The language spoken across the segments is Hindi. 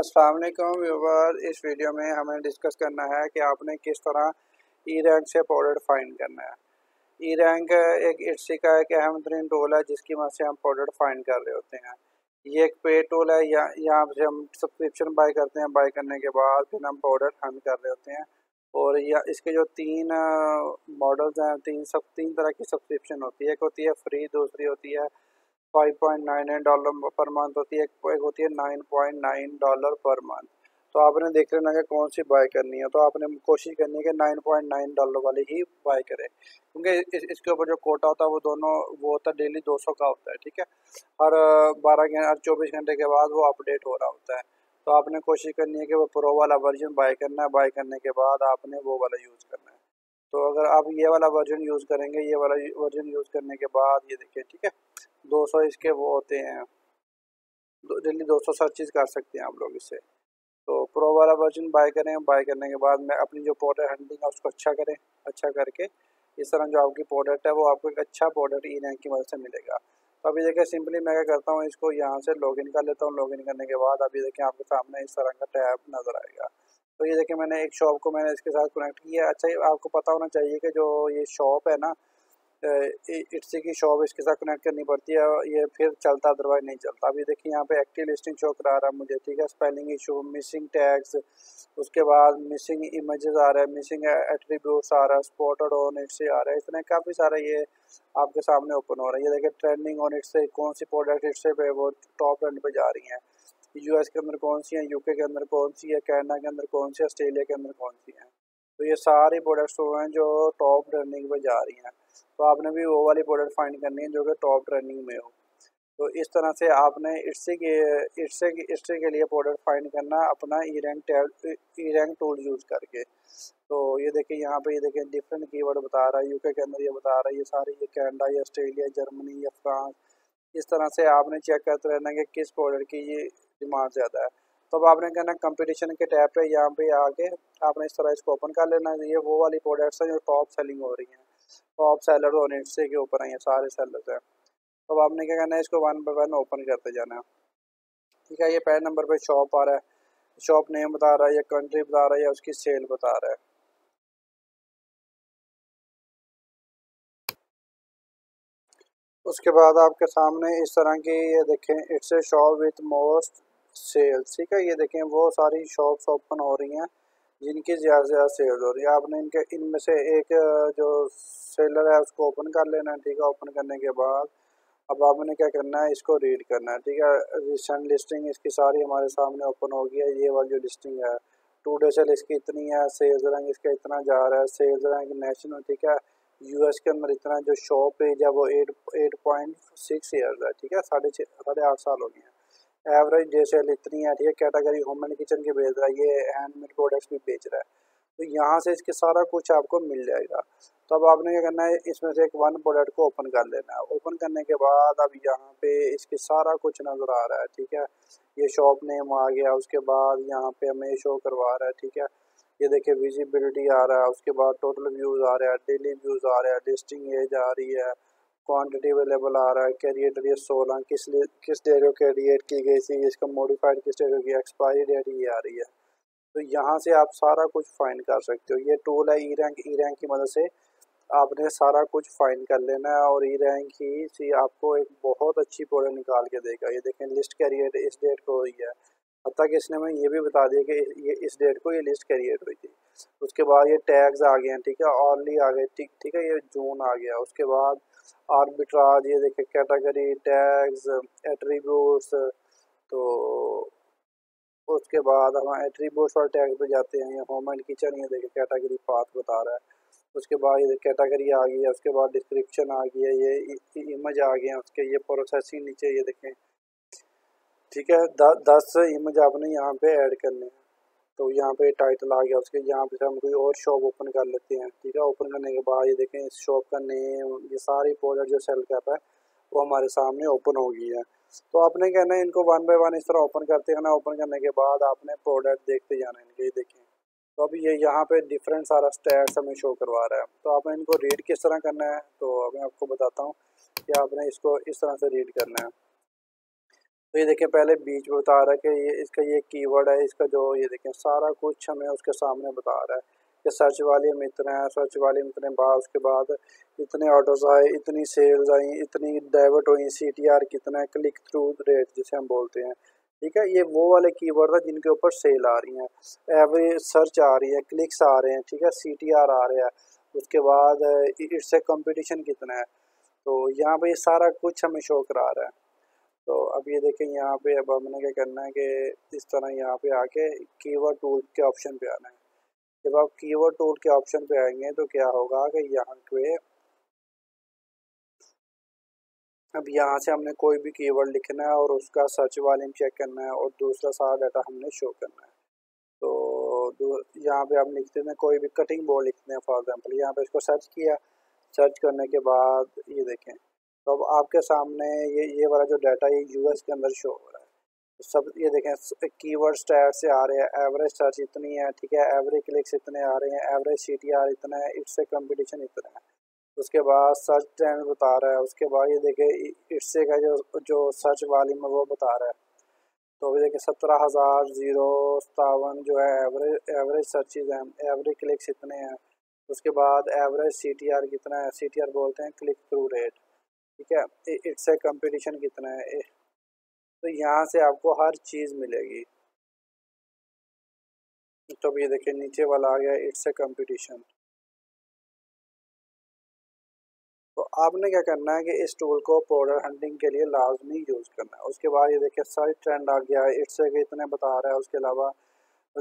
वालेकुम व्यूवर इस वीडियो में हमें डिस्कस करना है कि आपने किस तरह ई रैंक से प्रोडक्ट फाइंड करना है। ई रैंक एक इट्सी का एक अहम तरीन टूल है जिसकी मदद से हम प्रोडक्ट फाइंड कर रहे होते हैं। ये एक पे टूल है, या यहाँ से हम सब्सक्रिप्शन बाई करते हैं बाई करने के बाद फिर हम प्रोडक्ट हंड कर रहे होते हैं। और या, इसके जो तीन मॉडल्स हैं, तीन सब, तीन तरह की सब्सक्रिप्शन होती है। एक होती है फ्री दूसरी होती है five point nine eight dollar per month होती है एक होती है nine point nine dollar per month तो आपने देख लेना कि कौन सी बाय करनी है। तो आपने कोशिश करनी है कि नाइन पॉइंट नाइन डॉलर वाली ही बाय करें। क्योंकि इस, इसके ऊपर जो कोटा होता है वो दोनों वो होता है डेली दो सौ का होता है ठीक है? हर बारह हर चौबीस घंटे के बाद वो अपडेट हो रहा होता है। तो आपने कोशिश करनी है कि वो प्रो वाला वर्जन बाय करना है। बाय करने के बाद आपने वो वाला यूज़ करना है। तो अगर आप ये वाला वर्जन यूज़ करेंगे ये वाला वर्जन यूज़ करने के बाद ये देखिए ठीक है? 200 इसके वो होते हैं। जल्दी दो सौ सर्चिज कर सकते हैं आप लोग इससे तो प्रो वाला वर्जन बाय करें बाय करने के बाद में अपनी जो प्रोडक्ट हंडिंग है उसको अच्छा करें अच्छा करके इस तरह जो आपकी प्रोडक्ट है वो आपको एक अच्छा प्रोडक्ट ई रैंक की मदद से मिलेगा। तो अभी देखिए सिंपली मैं क्या करता हूँ, इसको यहाँ से लॉगिन कर लेता हूँ। लॉगिन करने के बाद अभी देखें आपके सामने इस तरह का टैब नज़र आएगा। तो ये देखिए मैंने एक शॉप को मैंने इसके साथ कनेक्ट किया अच्छा आपको पता होना चाहिए कि जो ये शॉप है ना इट्सी की शॉप इसके साथ कनेक्ट करनी पड़ती है ये फिर चलता अदरवाइज़ नहीं चलता। अभी देखिए, यहाँ पे एक्टिव लिस्टिंग शो करा रहा है मुझे, ठीक है? स्पेलिंग इशू मिसिंग टैग्स उसके बाद मिसिंग इमेजेस आ रहा है मिसिंग एट्रीब्यूट्स आ रहा है स्पॉटेड ऑन इट से आ रहा है इसमें काफ़ी सारे ये आपके सामने ओपन हो रहा है। ये देखिए ट्रेंडिंग ऑन इट से कौन सी प्रोडक्ट इट से वो टॉप एंड पे जा रही हैं। यूएस के अंदर कौन सी हैं? यूके के अंदर कौन सी है? कैनेडा के अंदर कौन सी है? ऑस्ट्रेलिया के अंदर कौन सी हैं? तो ये सारी प्रोडक्ट्स वो हैं जो टॉप ट्रेंडिंग पे जा रही हैं। तो आपने भी वो वाली प्रोडक्ट फाइंड करनी है जो कि टॉप ट्रेंडिंग में हो। तो इस तरह से आपने इससे के, इससे इससे के लिए प्रोडक्ट फाइंड करना, अपना E rank tab E rank tool use करके। तो ये देखिए, यहाँ पे ये देखिए डिफरेंट कीवर्ड बता रहा है यूके के अंदर ये बता रहा है, ये सारी, ये कैनेडा या ऑस्ट्रेलिया जर्मनी या फ्रांस इस तरह से आपने चेक करते रहना कि किस प्रोडक्ट की ये डिमांड ज़्यादा है। तो अब आपने कहना कंपटीशन के टैब पे यहाँ पे आके आपने इस तरह इसको ओपन कर लेना। है ये वो वाली प्रोडक्ट्स हैं जो टॉप सेलिंग हो रही हैं। टॉप सेलर और नेटसे के ऊपर हैं ये सारे सेलर्स हैं। तो अब आपने क्या करना है, इसको वन बाई वन ओपन करते जाना है। ठीक है, ये पहले नंबर पे शॉप आ रहा है। शॉप नेम बता रहा है, या कंट्री बता रहा है, या उसकी सेल बता रहा है। उसके बाद आपके सामने इस तरह की ये देखें it's a shop with most sales, ठीक है? ये देखें, वो सारी शॉप्स ओपन हो रही हैं, जिनकी ज़्यादा से ज़्यादा सेल्स हो रही है। आपने इनके, इनमें से एक जो सेलर है, उसको ओपन कर लेना है, ठीक है? ओपन करने के बाद अब आपने क्या करना है, इसको रीड करना है, ठीक है? रिसेंट लिस्टिंग इसकी सारी हमारे सामने ओपन हो गई है। ये वाली जो लिस्टिंग है टू डे सेल इसकी इतनी है सेल्स रैंक इसका इतना जा रहा है सेल्स रैंक नेशनल ठीक है? यूएस के अंदर इतना जो शॉप पेज है, वो eight eight point six years है, ठीक है? साढ़े छः, साढ़े आठ साल हो गए हैं। एवरेज सेल इतनी है, ठीक है कैटेगरी होम एंड किचन की बेच रहा है, ये हैंडमेड प्रोडक्ट्स भी बेच रहा है। तो यहाँ से इसके सारा कुछ आपको मिल जाएगा। तो अब आपने क्या करना है, इसमें से एक वन प्रोडक्ट को ओपन कर लेना है। ओपन करने के बाद अब यहाँ पे इसके सारा कुछ नज़र आ रहा है, ठीक है। ये शॉप नेम आ गया, उसके बाद यहाँ पे हमें शो करवा रहा है, ठीक है। ये देखिए विजिबिलिटी आ रहा है, उसके बाद टोटल व्यूज़ आ रहा है डेली व्यूज़ आ रहा है लिस्टिंग एज आ रही है। क्वांटिटी अवेलेबल आ रहा है कैरियर डेट सोलह, किस किस डेट को कैरिएट की गई थी, इसका मॉडिफाइड किस डेट की एक्सपायरी डेट ये आ रही है। तो यहाँ से आप सारा कुछ फाइंड कर सकते हो। ये टूल है ई रैंक ई रैंक की मदद से आपने सारा कुछ फाइंड कर लेना है और ई रैंक ही सी आपको एक बहुत अच्छी प्रोडक्ट निकाल के देगा। ये देखें लिस्ट कैरियर इस डेट को हुई है। हती कि इसने मैं ये भी बता दिया कि ये, इस डेट को ये लिस्ट क्रिएट हुई थी। उसके बाद ये टैग्स आ गए हैं, ठीक है? ऑर्ली आ गए, ठीक ठीक है? ये जून आ गया। उसके बाद आर्बिट्राज ये देखे कैटेगरी टैग्स एट्रीब्यूट्स तो उसके बाद हम एट्रीब्यूट्स और टैग पे जाते हैं। ये होम एंड किचन ये देखे कैटेगरी पाथ बता रहा है। उसके बाद ये कैटेगरी आ गई है, उसके बाद डिस्क्रिप्शन आ गई है, ये इमेज आ गए हैं उसके, ये प्रोसेसिंग नीचे, ये देखें। ठीक है दस इमेज आपने यहाँ पे ऐड करने हैं। तो यहाँ पे टाइटल आ गया उसके, यहाँ पे हम कोई और शॉप ओपन कर लेते हैं, ठीक है? ओपन करने के बाद ये देखें, इस शॉप का नेम ये सारी प्रोडक्ट जो सेल कर रहा है, वो हमारे सामने ओपन हो गई है। तो आपने कहना है इनको वन बाय वन इस तरह ओपन करते रहना ओपन करने के बाद आपने प्रोडक्ट देखते जाना इनके, ये देखें। तो अभी ये यहाँ पे डिफरेंट सारा स्टैट्स हमें शो करवा रहा है। तो आपने इनको रीड किस तरह करना है तो मैं आपको बताता हूँ कि आपने इसको इस तरह से रीड करना है। तो ये देखें, पहले बीच में बता रहा है कि ये इसका ये कीवर्ड है, इसका जो ये देखें, सारा कुछ हमें उसके सामने बता रहा है कि सर्च वाली इतना है सर्च वाली इतने बाद उसके बाद इतने ऑर्डर्स आए, इतनी सेल्स आई, इतनी डाइवर्ट हुई सी टी आर कितना है क्लिक थ्रू रेट जिसे हम बोलते हैं। ठीक है, ये वो वाले कीवर्ड है जिनके ऊपर सेल आ रही हैं। एवरेज सर्च आ रही है क्लिक्स आ रहे हैं, ठीक है सी टी आर आ रहा है। उसके बाद, इससे कंपटीशन कितना है? तो यहाँ पे ये सारा कुछ हमें शो करा रहा है। तो अब ये देखें, यहाँ पे अब हमने क्या करना है कि इस तरह यहाँ पे आके कीवर्ड टूल के ऑप्शन पे आना है। जब आप कीवर्ड टूल के ऑप्शन पे आएँगे तो क्या होगा कि यहाँ पे अब यहाँ से हमने कोई भी कीवर्ड लिखना है और उसका सर्च वाले चेक करना है और दूसरा सारा डाटा हमने शो करना है। तो यहाँ पे हम लिखते हैं, कोई भी कटिंग बोर्ड लिखते हैं फॉर एग्जांपल यहाँ पे इसको सर्च किया। सर्च करने के बाद ये देखें। तो अब आपके सामने ये ये वाला जो डाटा ये यूएस के अंदर शो हो रहा है तो सब ये देखें कीवर्ड स्टैट से आ रहे हैं एवरेज सर्च इतनी है, ठीक है एवरेज क्लिक्स इतने आ रहे हैं एवरेज सी टी आर इतना है, इससे कंपटीशन इतना है। उसके बाद सर्च ट्रेंड बता रहा है, उसके बाद ये देखे इससे का जो जो सर्च वाली में वो बता रहा है। तो अभी देखिए सत्रह हज़ार ज़ीरो सतावन जो है एवरेज एवरेज सर्चिज़ हैं एवरेज क्लिक्स इतने हैं। उसके बाद एवरेज सी टी आर कितना है सी टी आर बोलते हैं क्लिक थ्रू रेट ठीक है? इट्स ए कंपटीशन कितना है? तो यहाँ से आपको हर चीज़ मिलेगी। तो ये देखिए, नीचे वाला आ गया इट्स ए कंपटीशन तो आपने क्या करना है कि इस टूल को पाउडर हंटिंग के लिए लाजमी यूज़ करना है। उसके बाद ये देखिए सर्च ट्रेंड आ गया है। इट्स के इतने बता रहा है, उसके अलावा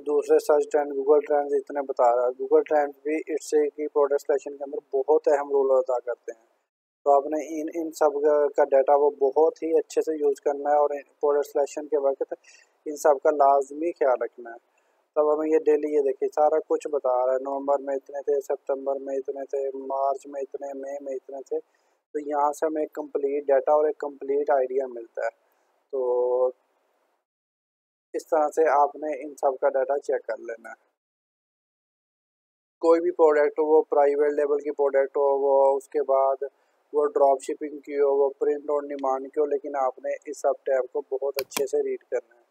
दूसरे सर्च ट्रेंड गूगल ट्रेंड इतने बता रहा है। गूगल ट्रेंड भी इट्स की प्रोडक्ट सिलेक्शन के अंदर बहुत अहम रोल अदा करते हैं। तो आपने इन इन सब का डाटा वो बहुत ही अच्छे से यूज़ करना है और प्रोडक्ट सिलेक्शन के वक्त इन सब का लाजमी ख्याल रखना है। तब हमें ये डेली ये देखिए, सारा कुछ बता रहा है। नवंबर में इतने थे, सितंबर में इतने थे, मार्च में इतने, मई में इतने थे। तो यहाँ से हमें एक कंप्लीट डाटा और एक कंप्लीट आइडिया मिलता है। तो इस तरह से आपने इन सब का डाटा चेक कर लेना है। कोई भी प्रोडक्ट हो, वो प्राइवेट लेवल की प्रोडक्ट हो, वो उसके बाद वो ड्रॉप शिपिंग की हो, वो प्रिंट ऑन डिमांड की हो, लेकिन आपने इस सब टैब को बहुत अच्छे से रीड करना है।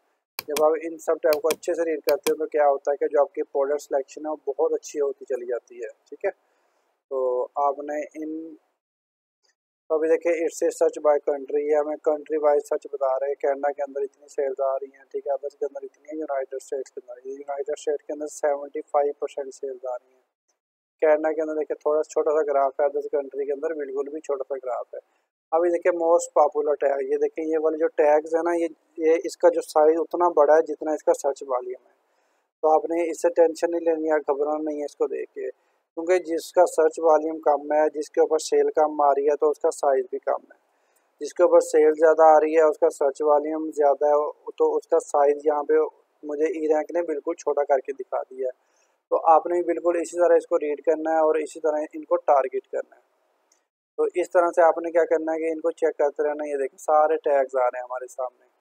जब आप इन सब टैब को अच्छे से रीड करते हैं तो क्या होता है कि जो आपकी प्रोडक्ट सिलेक्शन है, वो बहुत अच्छी होती चली जाती है, ठीक है? तो आपने इन तो अभी देखिए इट्स सर्च बाय कंट्री है हमें कंट्री वाइज सर्च बता रहे हैं, कैनेडा के अंदर इतनी सेल्स आ रही हैं, ठीक है? अदर्स के अंदर इतनी है यूनाइटेड स्टेट्स के अंदर यूनाइटेड स्टेट के अंदर सेवेंटी फाइव परसेंट सेल्स आ रही हैं। कैनेडा के अंदर देखिए थोड़ा छोटा सा ग्राफ है अदर्स कंट्री के अंदर बिल्कुल भी छोटा सा ग्राफ है। अभी देखिए मोस्ट पॉपुलर टैग ये देखिए ये वाले जो टैग्स है ना, ये ये इसका जो साइज़ उतना बड़ा है जितना इसका सर्च वॉल्यूम है। तो आपने इससे टेंशन नहीं लेनी है, घबराना नहीं है इसको देख के। क्योंकि जिसका सर्च वॉल्यूम कम है, जिसके ऊपर सेल कम आ रही है तो उसका साइज़ भी कम है। जिसके ऊपर सेल ज़्यादा आ रही है, उसका सर्च वॉल्यूम ज़्यादा है तो उसका साइज़ यहाँ पे मुझे ई रैंक ने बिल्कुल छोटा करके दिखा दिया है। तो आपने बिल्कुल इसी तरह इसको रीड करना है और इसी तरह इनको टारगेट करना है। तो इस तरह से आपने क्या करना है कि इनको चेक करते रहना ये देखें सारे टैग्स आ रहे हैं हमारे सामने।